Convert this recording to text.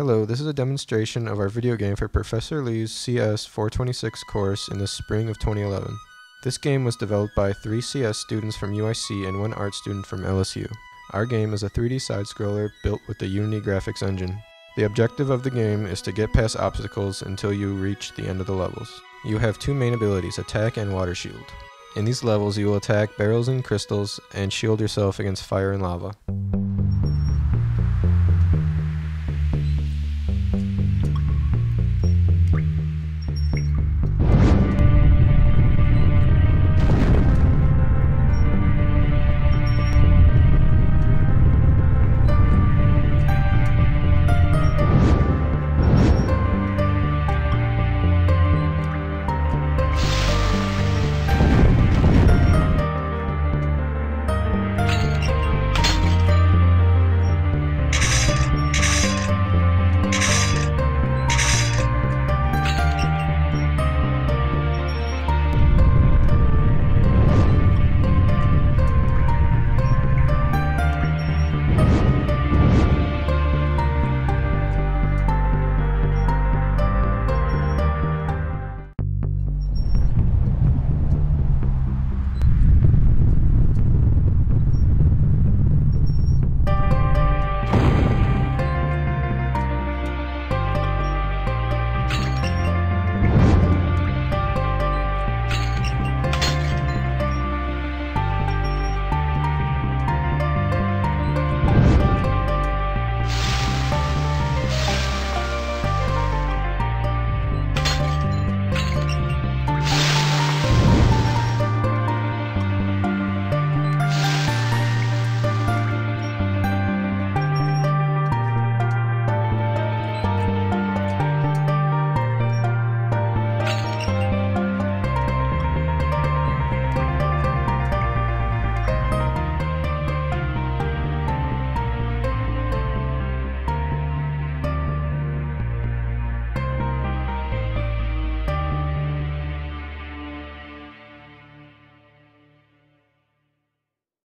Hello, this is a demonstration of our video game for Professor Lee's CS 426 course in the spring of 2011. This game was developed by three CS students from UIC and one art student from LSU. Our game is a 3D side-scroller built with the Unity graphics engine. The objective of the game is to get past obstacles until you reach the end of the levels. You have two main abilities, attack and water shield. In these levels you will attack barrels and crystals and shield yourself against fire and lava.